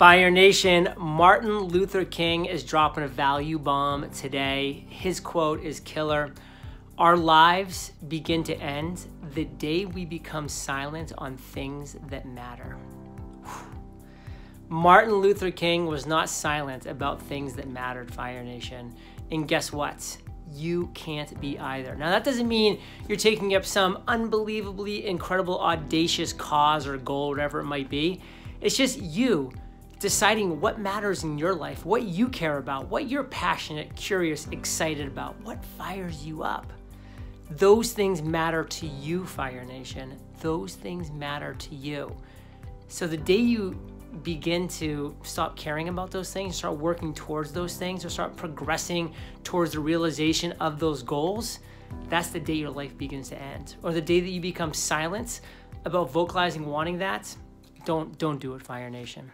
Fire Nation, Martin Luther King is dropping a value bomb today. His quote is killer. Our lives begin to end the day we become silent on things that matter. Martin Luther King was not silent about things that mattered, Fire Nation. And guess what? You can't be either. Now, that doesn't mean you're taking up some unbelievably incredible, audacious cause or goal, whatever it might be. It's just you deciding what matters in your life, what you care about, what you're passionate, curious, excited about, what fires you up. Those things matter to you, Fire Nation. Those things matter to you. So the day you begin to stop caring about those things, start working towards those things, or start progressing towards the realization of those goals, that's the day your life begins to end. Or the day that you become silent about vocalizing wanting that, don't don't do it, Fire Nation.